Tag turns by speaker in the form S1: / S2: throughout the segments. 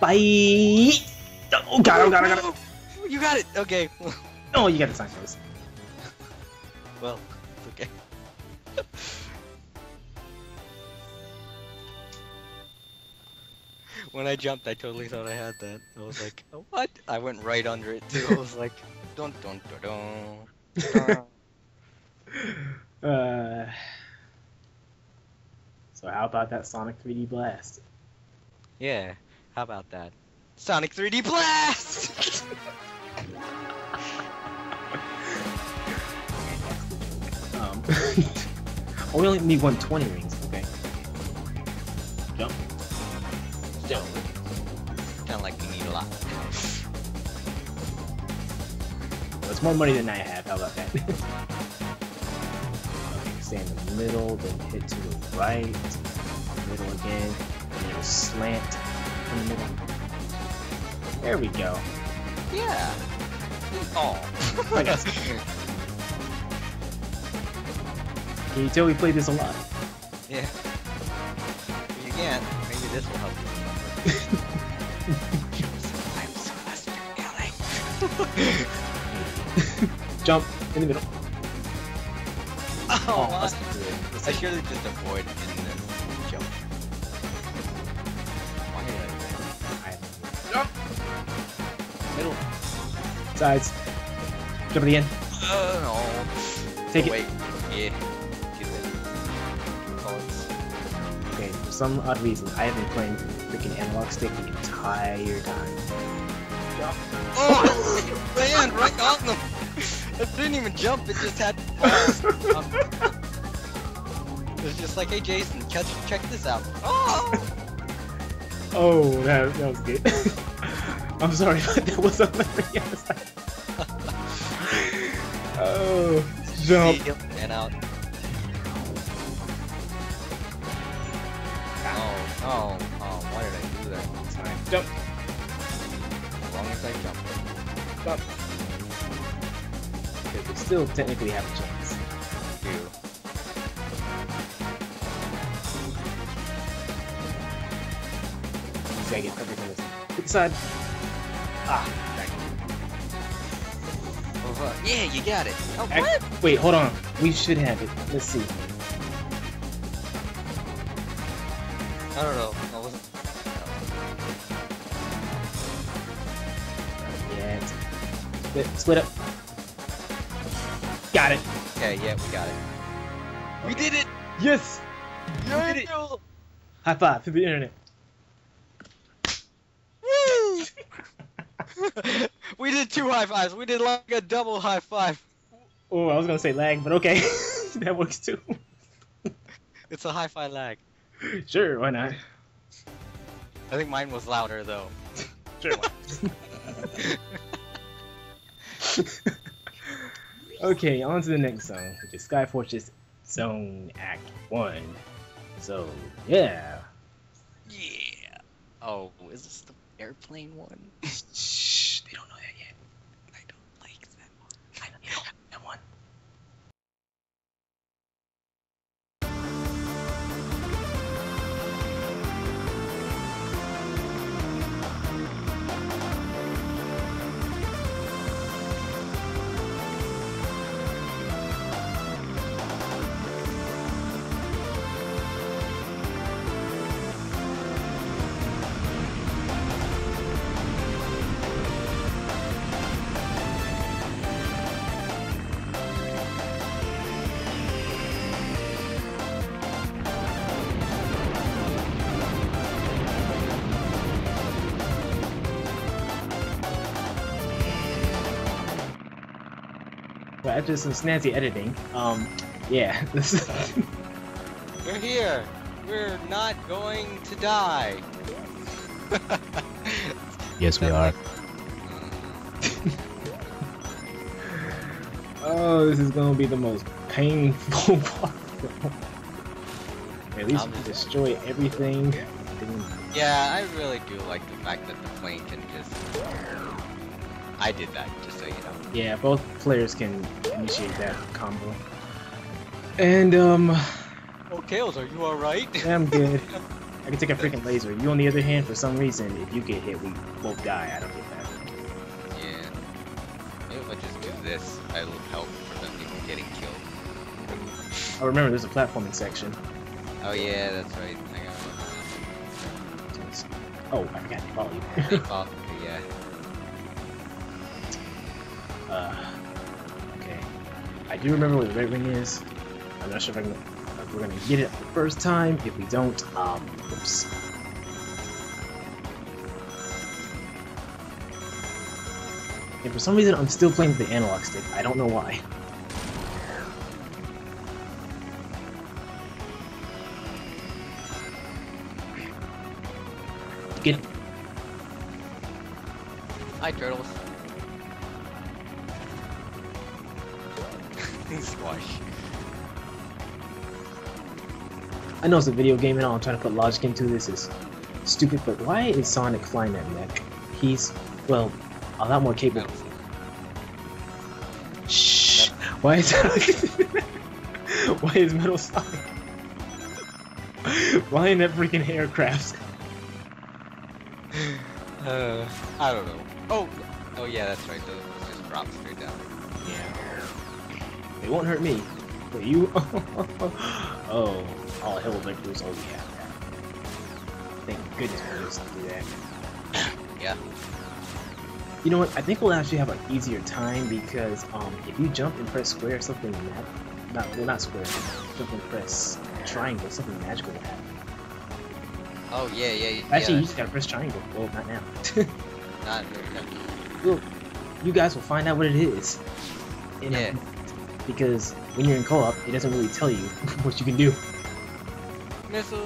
S1: Bye! Oh, got it, got it, got it.
S2: You got it. Okay.
S1: Oh, you got the sign first.
S2: well, it's okay. when I jumped, I totally thought I had that. I was like, what? I went right under it too. I was like, dun dun dun dun. dun.
S1: Uh, so how about that Sonic 3D Blast?
S2: yeah. How about that? Sonic 3D Blast!
S1: Um, oh, we only need 120 rings. Okay. Jump. Jump.
S2: kind of like we need a lot.
S1: Well, it's more money than I have. How about that? okay, stay in the middle, then hit to the right, middle again, and it'll slant in the middle. There we go.
S2: Yeah. Oh.
S1: I guess. Can you tell we played this a lot?
S2: yeah. If you can't, maybe this will help you. I'm so
S1: Jump in the middle.
S2: Oh,
S1: Oh.
S2: I have just avoided and
S1: Sides. Jump end.
S2: Oh uh, no.
S1: Take
S2: oh,
S1: it.
S2: Wait. Yeah. Too late. Oh, it's-
S1: Okay, for some odd reason, I have been playing freaking analog stick the entire time.
S2: Oh! it ran right on them! It didn't even jump, it just had It was just like, hey Jason, catch, check this out. Oh!
S1: Oh, that, that was good. I'm sorry, but that was hilarious. oh, jump.
S2: See, and out. Oh, oh, oh, why did I do that?
S1: It's fine. Jump,
S2: As long as I jump.
S1: jump. Okay, we still technically have a chance.
S2: Do.
S1: Just gotta get everything the side. Ah, thank you.
S2: Uh, yeah, you got it. Oh, what?
S1: Wait, hold on. We should have it. Let's see.
S2: I don't know. I wasn't.
S1: Yeah. Split, split up. Got it.
S2: Okay, yeah, we got it. We did it!
S1: Yes.
S2: Yeah,
S1: did it. High five to the internet.
S2: we did two high fives. We did like a double high five.
S1: Oh, I was gonna say lag, but okay, that works too.
S2: It's a high five lag.
S1: Sure, why not?
S2: I think mine was louder though.
S1: Sure. okay, on to the next song, which is Sky Fortress Zone Act One. So yeah.
S2: Yeah. Oh, is this the airplane one?
S1: After some snazzy editing, um, yeah, this is.
S2: We're here. We're not going to die.
S3: Yes, we are.
S1: oh, this is gonna be the most painful part. At least we destroy everything.
S2: Yeah, I really do like the fact that the plane can just. I did that, just so you know.
S1: Yeah, both players can initiate that combo. And um,
S2: Oh, Tails, are you alright?
S1: I'm good. I can take a freaking laser. You, on the other hand, for some reason, if you get hit, we both die. I don't get that.
S2: Yeah. Maybe if I just do this, I will help prevent me from getting killed.
S1: Oh, remember, there's a platforming section.
S2: Oh yeah, that's right. I got
S1: Oh, I forgot to follow you.
S2: oh, yeah.
S1: uh, okay. I do remember where the red ring is. I'm not sure if, can, if we're gonna get it the first time. If we don't, um, oops. And for some reason, I'm still playing with the analog stick. I don't know why. Get
S2: Hi, turtles.
S1: I know it's a video game and all, I'm trying to put logic into this is stupid, but why is Sonic flying that mech? He's, well, a lot more capable. Shh! Why is Why is Metal Sonic flying that freaking aircraft?
S2: Uh, I don't know. Oh, oh yeah, that's right. Those those just drop straight down.
S1: Yeah. It won't hurt me, but you. oh, all hell loose. Oh yeah. Thank goodness we doesn't do that.
S2: Yeah.
S1: You know what? I think we'll actually have an easier time because um, if you jump and press square, or something mag- not well, not square. Jump and press triangle, something magical will happen.
S2: Oh yeah, yeah. yeah
S1: Actually, you just gotta press triangle. Well, not now.
S2: not.
S1: well, you guys will find out what it is. in
S2: Yeah.
S1: Because when you're in co-op, it doesn't really tell you what you can do.
S2: Missile!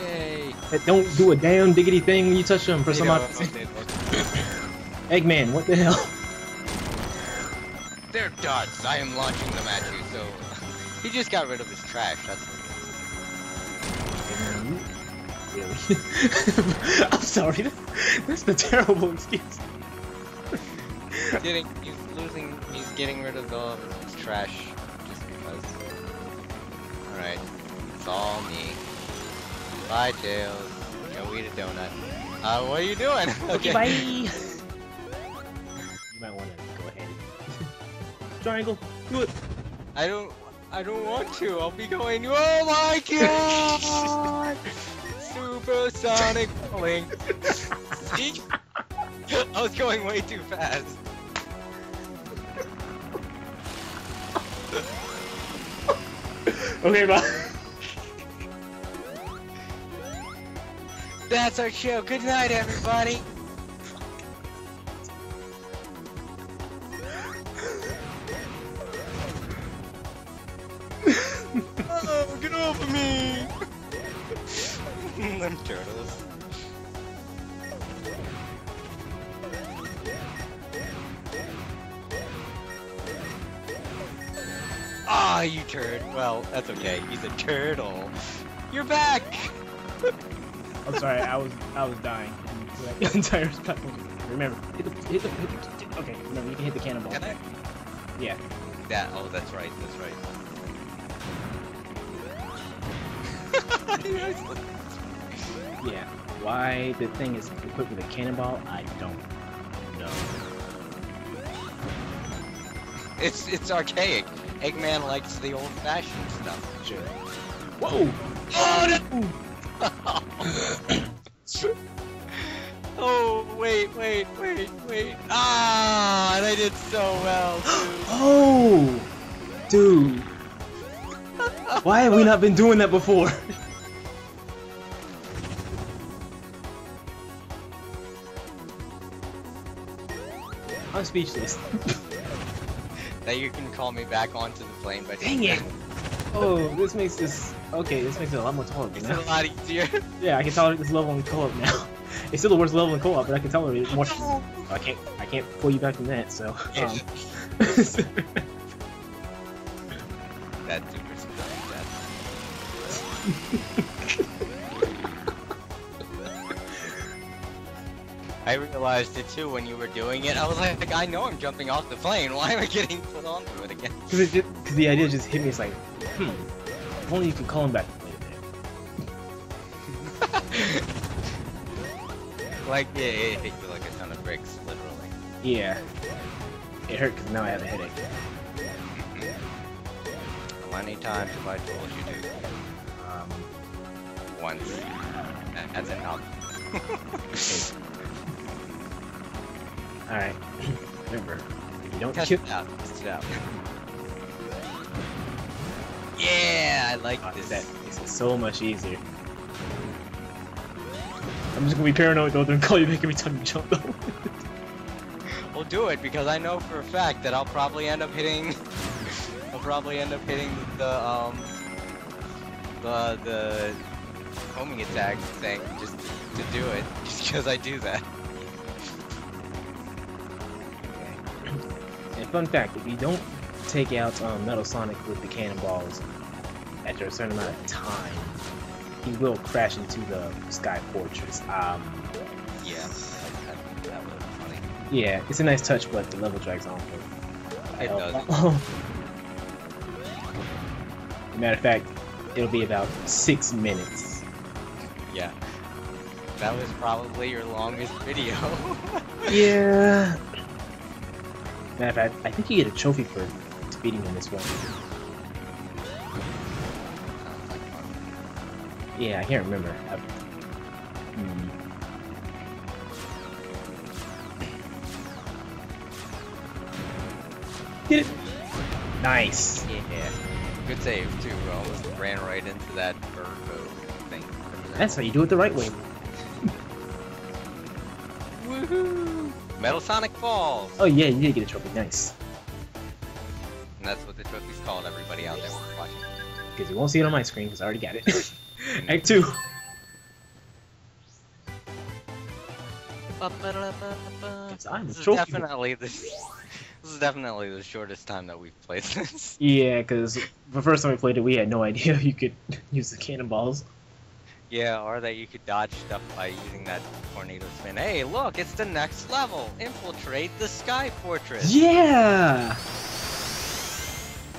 S2: Yay!
S1: But Don't do a damn diggity thing when you touch them for some odd reason. Eggman, what the hell?
S2: They're darts. I am launching them at you. So he just got rid of his trash. That's
S1: Really? I'm sorry. That's the terrible excuse.
S2: getting. He's losing. He's getting rid of all of his trash just because. All right. It's all me. Bye, Tails. Go eat a donut. Uh, what are you doing?
S1: Okay, bye. you might want to go ahead. Triangle, do it.
S2: I don't. I don't want to. I'll be going. Oh my god! Supersonic blink. See? I was going way too fast.
S1: Okay, bye.
S2: That's our show. Good night, everybody. oh, get off of me! Them turtles. You turd. Well, that's okay. He's a turtle. You're back!
S1: I'm sorry, I was I was dying. The entire platform. Remember, hit the hit the, hit the okay. Remember, you can hit the cannonball.
S2: Can I?
S1: Yeah.
S2: That, oh, that's right, that's right.
S1: Yeah. Why the thing is equipped with a cannonball, I don't know.
S2: it's it's archaic. Eggman likes the old-fashioned stuff.
S1: Sure. Whoa!
S2: Oh, no! oh, wait, wait, wait, wait. Ah, and I did so well, too.
S1: Oh! Dude. Why have we not been doing that before? I'm speechless.
S2: Now you can call me back onto the plane, but
S1: Dang it! Oh, this makes this okay. This makes it a lot more tolerable
S2: It's
S1: now.
S2: a lot easier.
S1: Yeah, I can tolerate this level in co-op now. It's still the worst level in co-op, but I can tolerate it more. I can't. I can't pull you back from that. So. Um,
S2: that super surprise I realized it too when you were doing it. I was like, I know I'm jumping off the plane. Why am I getting put onto it again?
S1: Because it just, cause the idea just hit me. It's like, hmm, if only you could call him back. Wait a minute.
S2: like, yeah, it hit you like a ton of bricks, literally.
S1: Yeah. It hurt because now I have a headache.
S2: How many times have I told you to?
S1: Um,
S2: Once. That- That's enough.
S1: Alright. Remember, if you don't
S2: Test
S1: kill...
S2: it out. Test it out. Yeah, I like
S1: Uh,
S2: this.
S1: that makes it so much easier. I'm just gonna be paranoid though, then call you back every time you jump though.
S2: We'll do it because I know for a fact that I'll probably end up hitting. I'll probably end up hitting the um the the homing attack thing just to do it, just because I do that.
S1: Fun fact, if you don't take out um, Metal Sonic with the cannonballs after a certain amount of time, he will crash into the Sky Fortress. Um,
S2: Yeah, that, that, that would be funny.
S1: yeah, it's a nice touch, but the level drags on.
S2: It
S1: Oh,
S2: doesn't.
S1: oh. Matter of fact, it'll be about six minutes.
S2: Yeah. That was probably your longest video.
S1: Yeah. Matter of fact, I think you get a trophy for defeating him this way.
S2: Sounds like fun.
S1: Yeah, I can't remember. I- Hmm. Get it! Nice.
S2: Yeah. Good save too. I almost ran right into that Virgo thing.
S1: That's how you do it the right way.
S2: Woohoo! Metal Sonic Falls!
S1: Oh yeah, you did get a trophy. Nice.
S2: And that's what the trophy's called, everybody out there watching.
S1: Because you won't see it on my screen because I already got it. Act two. I'm
S2: This
S1: a
S2: is definitely the this is definitely the shortest time that we've played this.
S1: Yeah, because the first time we played it, we had no idea you could use the cannonballs.
S2: Yeah, or that you could dodge stuff by using that tornado spin. Hey, look, it's the next level. Infiltrate the Sky Fortress.
S1: Yeah!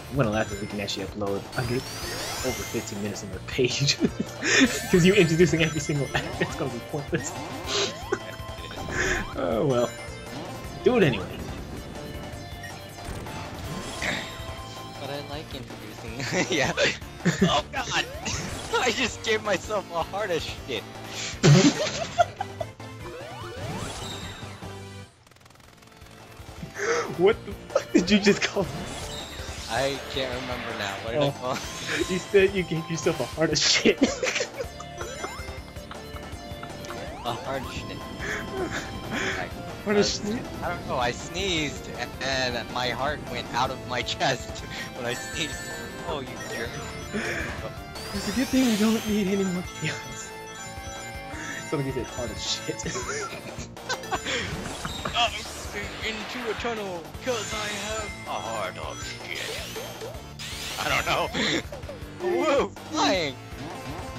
S1: I'm gonna laugh if we can actually upload under over 15 minutes on the page. Because you introducing every single act, it's gonna be pointless. oh well. Do it anyway.
S2: But I like introducing. yeah. oh God! I just gave myself a heart of shit.
S1: what the fuck did you just call me?
S2: I can't remember now. What did I
S1: Oh.
S2: call? it?
S1: You said you gave yourself a heart of shit.
S2: A heart of shit.
S1: Heart of shit?
S2: I don't know. I sneezed and my heart went out of my chest when I sneezed. Oh, you jerk!
S1: It's a good thing we don't need any more chaos. Somebody said heart of shit.
S2: Oh, into a tunnel because I have a heart of shit. I don't know. Whoa, flying!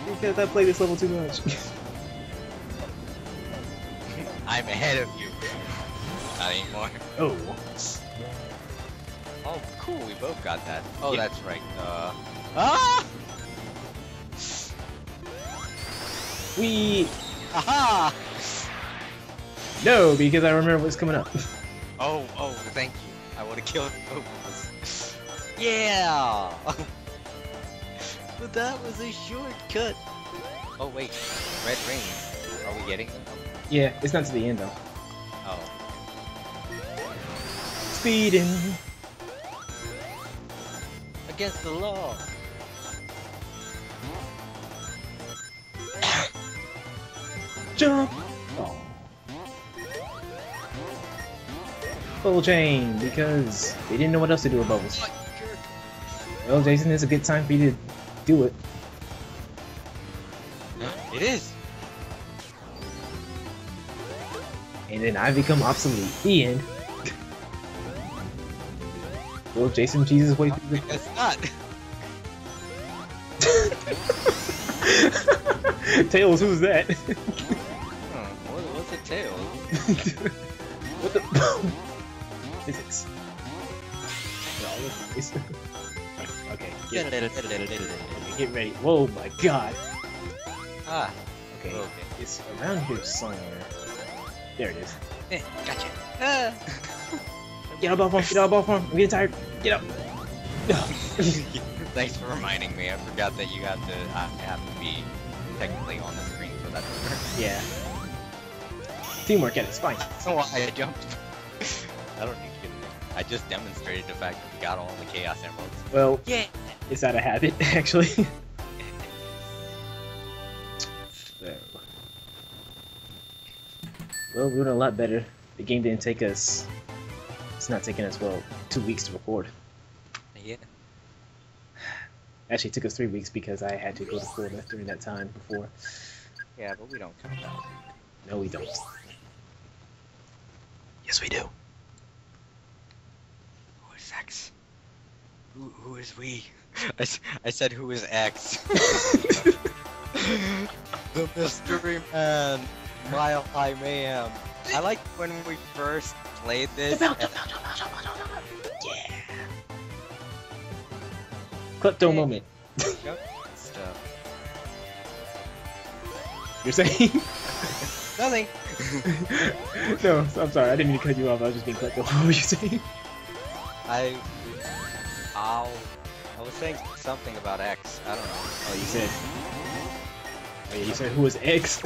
S1: because I play this level too much.
S2: I'm ahead of you. Not anymore.
S1: oh.
S2: Oh, cool. We both got that. Oh,
S1: Yeah.
S2: that's right. Uh. Ah!
S1: We
S2: Aha!
S1: no, because I remember what's coming up.
S2: Oh, oh, thank you. I would have killed both of. Yeah! but that was a shortcut. Oh, wait. Red Ring. Are we getting them?
S1: yeah, it's not to the end though.
S2: Oh.
S1: Speeding.
S2: Against the law.
S1: Jump. Oh. Bubble chain because they didn't know what else to do with bubbles.
S2: What?
S1: Well, Jason, it's a good time for you to do it.
S2: It is.
S1: And then I become obsolete. The end. Will Jason cheese his way through
S2: It's not.
S1: the Tails, who's that?
S2: what
S1: the physics? Okay, get, get ready. Whoa, my god.
S2: ah,
S1: Okay, Okay,
S2: Okay.
S1: it's around here somewhere. There it is.
S2: Eh, gotcha. Ah.
S1: Get up off farm, get up off farm. I'm getting tired. Get up.
S2: Thanks for reminding me. I forgot that you got to uh, have to be technically on the screen for that to work.
S1: yeah. Teamwork at its finest.
S2: That's why I jumped. I don't need to. I just demonstrated the fact that we got all the Chaos Emeralds.
S1: Well,
S2: Yeah.
S1: it's out a habit, actually. so. Well, we're doing a lot better. The game didn't take us. It's not taking us, well, two weeks to record.
S2: Yeah.
S1: Actually, it took us three weeks because I had to go to Florida during that time before.
S2: Yeah, but we don't count that.
S1: No, we don't. Yes, we do.
S2: Who is X? Who, who is we? I, I said who is X? the mystery man, Mile High Mayhem. I like when we first played this. and-
S1: Yeah. Klepto
S2: Hey.
S1: moment.
S2: stuff.
S1: You're saying?
S2: Nothing.
S1: no, I'm sorry. I didn't mean to cut you off. I was just being klepto. What were you saying?
S2: I. Ow. I was saying something about X. I don't know.
S1: Oh, you said. Oh, yeah, you said who was X?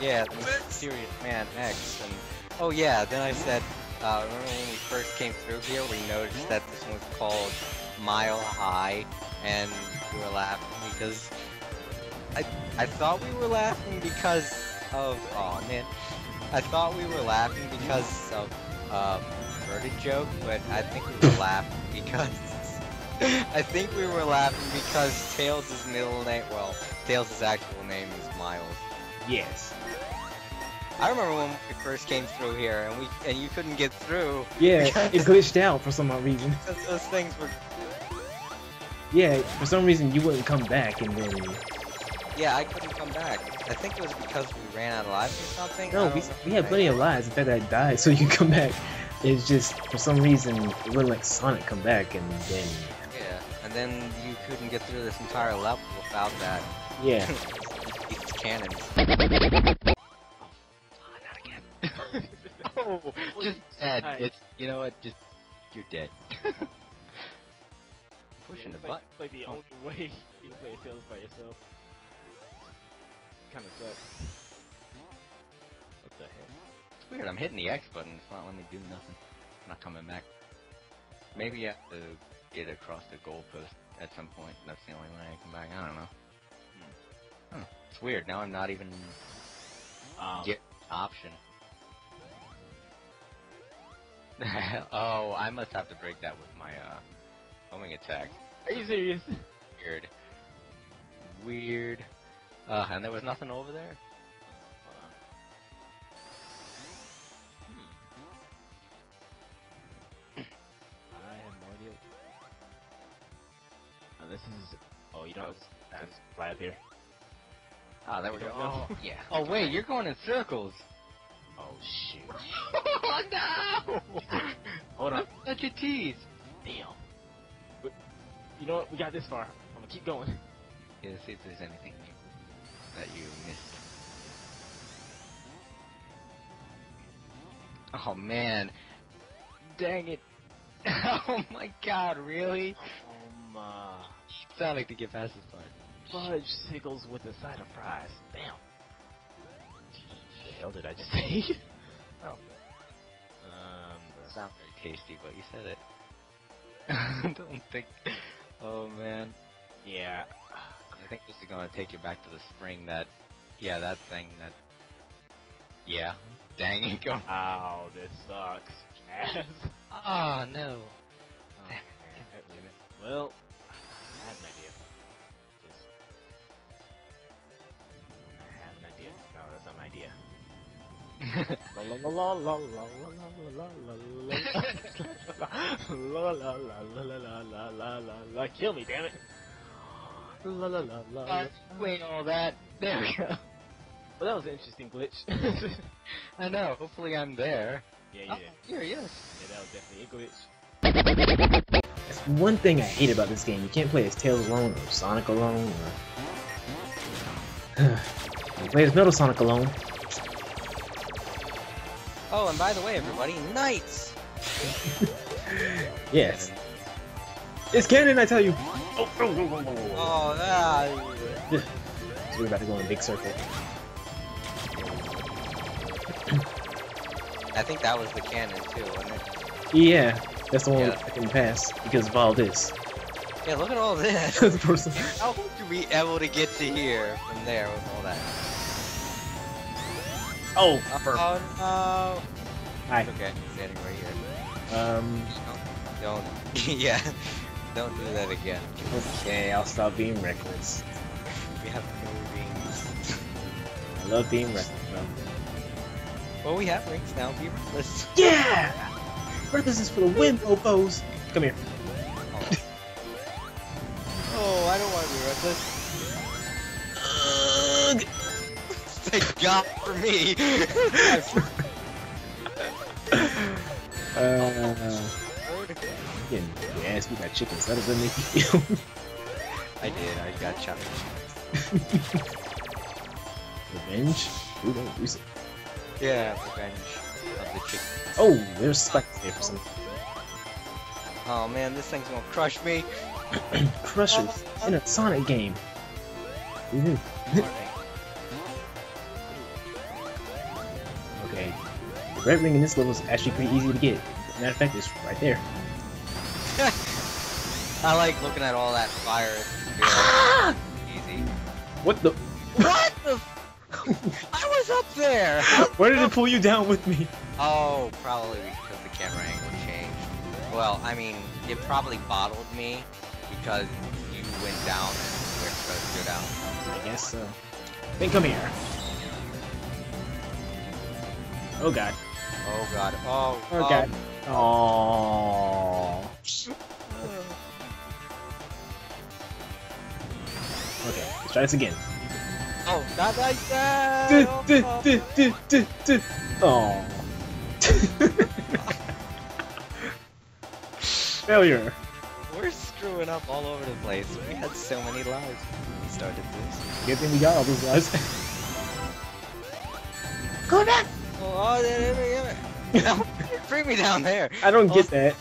S2: Yeah, the mysterious man X. And oh yeah, then I said, uh, remember when we first came through here, we noticed that this one was called Mile High, and we were laughing because I I thought we were laughing because of oh man, I thought we were laughing because of um murder joke, but I think we were laughing because. I think we were laughing because Tails' middle name, well, Tails' actual name is Miles.
S1: yes.
S2: I remember when we first came through here and we and you couldn't get through
S1: Yeah, it glitched out for some odd reason.
S2: because those things were
S1: Yeah, for some reason you wouldn't come back, and then
S2: yeah I couldn't come back. I think it was because we ran out of lives or something.
S1: No, we, we had plenty of lives. In fact, I died, so you can come back. It's just for some reason it wouldn't let Sonic come back, and then
S2: Yeah, and then you couldn't get through this entire level without that.
S1: yeah.
S2: These cannons.
S3: Oh, oh just dead.
S1: Hi.
S3: It's you know what? Just you're dead.
S2: Pushing the
S3: it's
S2: button.
S3: like, like the only way you can play Tails by yourself. Kind of sucks. What the heck?
S2: It's weird. I'm hitting the X button. It's not letting me do nothing. I'm not coming back. Maybe I have to get across the goalpost at some point. That's the only way I can back. I don't know. Hmm. Huh. It's weird. Now I'm not even
S3: Um,
S2: get option. oh, I must have to break that with my uh homing attack.
S3: Are you serious?
S2: Weird. Weird. Uh, and there was nothing over there?
S3: Hmm. I have no idea. Oh, this is. Oh, you don't. That's fly up here.
S2: Ah, there we go. Oh, yeah.
S3: Oh, wait,
S2: you're going in circles.
S3: Oh shoot!
S2: oh no!
S3: Hold on.
S2: Such a tease.
S3: Damn. But, you know what? We got this far. I'm gonna keep going.
S2: Yeah, see if there's anything that you missed. Oh man. Dang it. oh my god, really?
S3: Um, uh,
S2: Sonic to get past this part.
S3: fudge sickles with a side of fries. Damn. The hell did I just say? oh. Um,
S2: It's not very tasty, but you said it. Don't think. Oh man.
S3: yeah.
S2: I think this is gonna take you back to the spring that, yeah, that thing that, yeah. Dang it, go.
S3: Oh, this sucks, Jazz.
S2: oh, no.
S3: Well, I had an idea. Just, I had an idea. No, that's not my idea. Kill me, damn it! La la la la la
S2: Wait, all that. There we go.
S3: well that was an interesting glitch
S2: I know. Hopefully, I'm there.
S3: yeah you
S2: Oh, here he is.
S3: yeah that was definitely a glitch
S1: That's one thing I hate about this game. You can't play as Tails alone or Sonic alone or. Leave Metal Sonic alone.
S2: Oh, and by the way, everybody, knights.
S1: Yes. It's canon, I tell you. Oh, oh, oh, oh, oh, oh.
S2: Oh, ah.
S1: So we're about to go in a big circle.
S2: I think that was the cannon too, wasn't it?
S1: Yeah, that's the one
S2: Yeah.
S1: I can pass because of all this.
S2: Yeah, look at all this.
S1: the person.
S2: How would you be able to get to here from there with all that?
S1: Oh,
S2: Oh no.
S1: Hi.
S2: It's okay, standing right here.
S1: Um.
S2: Don't, don't yeah, don't do that again.
S1: Okay, I'll stop being reckless.
S2: We have no rings.
S1: I love being reckless, bro.
S2: Well, we have rings now. Be reckless.
S1: Yeah! Reckless is for the win, mofos! Come here.
S2: Oh, I don't want to be reckless.
S1: Ugh.
S2: Thank God for me.
S1: Uh, ass beat by chickens. How does that make you feel?
S2: I did. I got chopped.
S1: Revenge? Ooh, don't use it.
S2: Yeah, revenge of the chick.
S1: Oh, there's spikes there for some
S2: Oh man, this thing's gonna crush me.
S1: crushers in a Sonic game. Okay, the red ring in this level is actually pretty easy to get. Matter of fact, it's right there.
S2: I like looking at all that fire. It's really easy.
S1: What the?
S2: What the? I was up there.
S1: Where did it pull you down with me?
S2: Oh, probably because the camera angle changed. Well, I mean, it probably bottled me because you went down and we're supposed to go down.
S1: I guess so. Then come here. Oh god.
S2: Oh god. Oh.
S1: Oh god. Oh. Okay, let's try this again.
S2: Oh, not like that.
S1: Du-
S2: Oh,
S1: du-
S2: oh.
S1: du- du- du- du. Oh. Failure.
S2: We're screwing up all over the place. We had so many lives when we started this.
S1: Good thing we got all those guys. Go back.
S2: Oh, it, damn it. Bring me down there.
S1: I don't
S2: Oh,
S1: get that.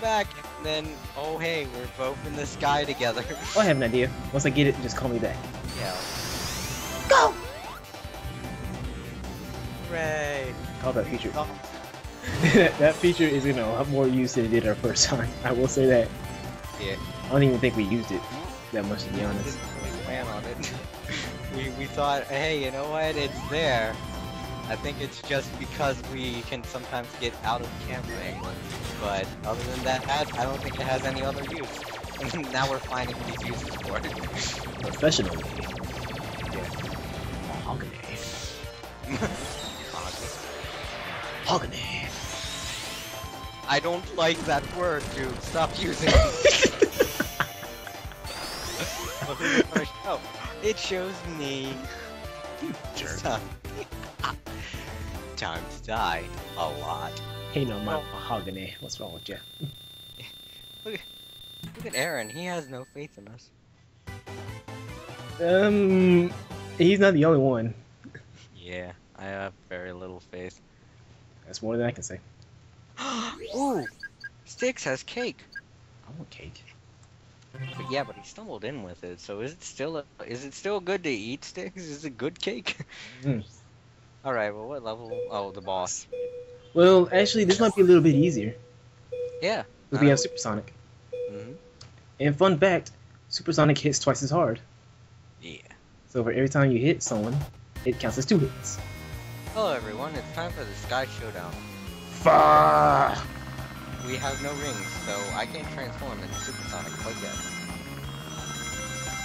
S2: Back. And then, oh hey, we're both in the sky together.
S1: Oh, I have an idea. Once I get it, just call me back.
S2: yeah.
S1: Go.
S2: Hooray.
S1: Call that feature.
S2: Oh,
S1: that feature is gonna a lot more use than it did our first time. I will say that.
S2: yeah.
S1: I don't even think we used it that much to be honest.
S2: didn't plan on it. we, we thought, hey, you know what? It's there. I think it's just because we can sometimes get out of camera angles. But other than that, I don't think it has any other use. Now we're finding these uses for it.
S1: Professionally.
S2: Yeah.
S1: Mahogany. Mahogany.
S2: I don't like that word, dude. Stop using it. But who's gonna show? It shows me.
S1: Jerk.
S2: Time. Time to die. A lot.
S1: Hey, no, my mahogany. What's wrong with you?
S2: Look at Aaron. He has no faith in us.
S1: Um, he's not the only one.
S2: Yeah, I have very little faith.
S1: That's more than I can say.
S2: Ooh! Sticks has cake.
S1: I want cake.
S2: But yeah, but he stumbled in with it. So is it still a, is it still good to eat sticks? Is it good cake?
S1: Mm.
S2: All right. Well, what level? Oh, the boss.
S1: Well, actually, this might be a little bit easier
S2: Yeah.
S1: because we have Supersonic.
S2: mhm.
S1: And fun fact, Supersonic hits twice as hard.
S2: Yeah.
S1: So for every time you hit someone, it counts as two hits.
S2: Hello everyone. It's time for the Sky Showdown.
S1: Fuck!
S2: We have no rings, so I can't transform into Supersonic quite yet.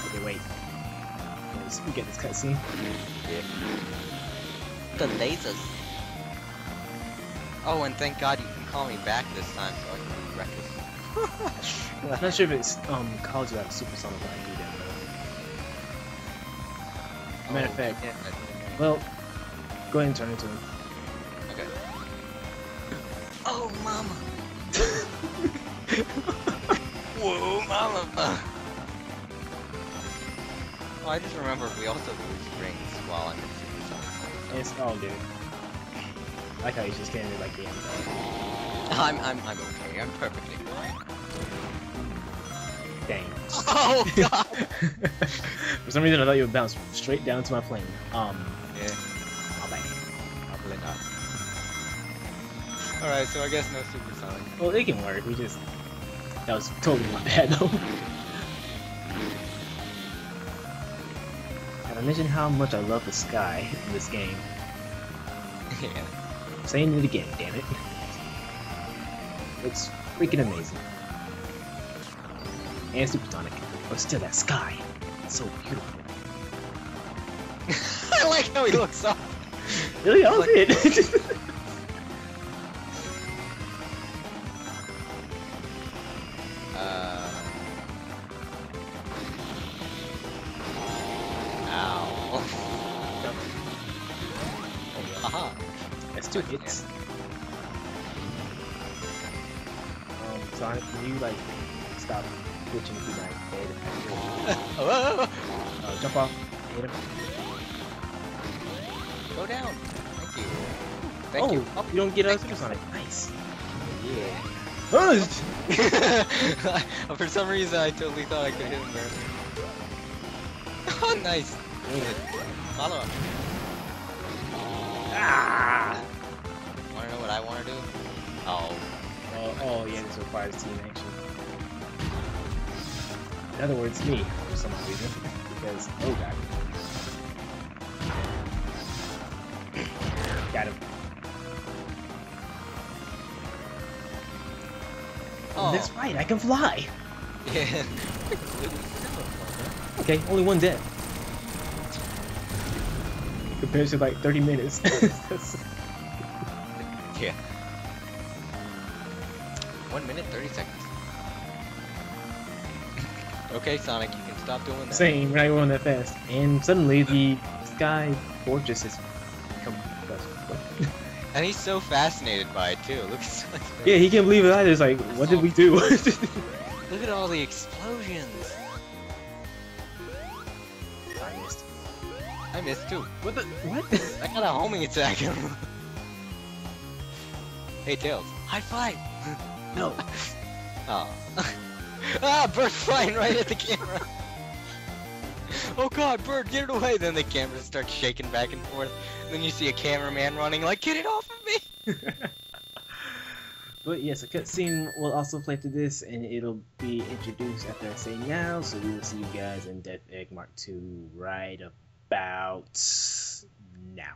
S1: Okay, wait. Let's get this cutscene.
S2: The lasers. Oh, and thank God you can call me back this time so I can be reckless.
S1: I'm not sure if it's um calls you out Supersonic when I do that. Though. Matter of
S2: Oh,
S1: fact,
S2: yeah, I-
S1: well, go ahead and turn into him.
S2: Okay. Oh, mama. Whoa, mama. Oh, I just remember we also lose rings while I'm in Super Sonic.
S1: It's all good. I thought he's just getting it like the end.
S2: I'm, I'm, I'm okay. I'm perfectly fine.
S1: Dang.
S2: Oh god!
S1: For some reason, I thought you would bounce straight down to my plane. Um,
S2: yeah,
S1: oh bang.
S2: probably not. Alright, so I guess no Super Sonic.
S1: Well, it can work. We just that was totally my bad though. I mentioned how much I love the sky in this game.
S2: yeah.
S1: I'm saying it again, damn it. It's freaking amazing. And Supersonic, but still that sky. It's so beautiful.
S2: I like how he looks up.
S1: Really, that was
S2: Like-
S1: it. you.
S2: Thank
S1: oh,
S2: you.
S1: Oh, you don't get a Supersonic. Nice.
S2: Yeah.
S1: Oh,
S2: For some reason, I totally thought I could hit him there. Oh, nice. Follow up.
S1: ah!
S2: Wanna know what I wanna do? Oh.
S1: Oh, oh, yeah, this requires team action. In other words, me, for some reason. Because, oh god. That's right, I can fly!
S2: Yeah.
S1: Okay, only one death. Compared to like 30 minutes.
S2: Yeah. One minute, 30 seconds. okay, Sonic, you can stop doing that.
S1: Same, we're not going that fast. And suddenly the Sky Fortress has become. What?
S2: And he's so fascinated by it too. Look Sonic's
S1: yeah, he can't believe it either. It's like, what did we do?
S2: Look at all the explosions.
S1: I missed.
S2: I missed too.
S1: What the? What?
S2: I got a homing attack. hey, Tails. High five.
S1: no.
S2: Oh. ah, Bird flying right at the camera. Oh god, Bird, get it away! Then the camera starts shaking back and forth. And then you see a cameraman running like, get it off of me!
S1: but yes, a cutscene will also play to this, and it'll be introduced after I say now. So we will see you guys in Death Egg Mark II right about now.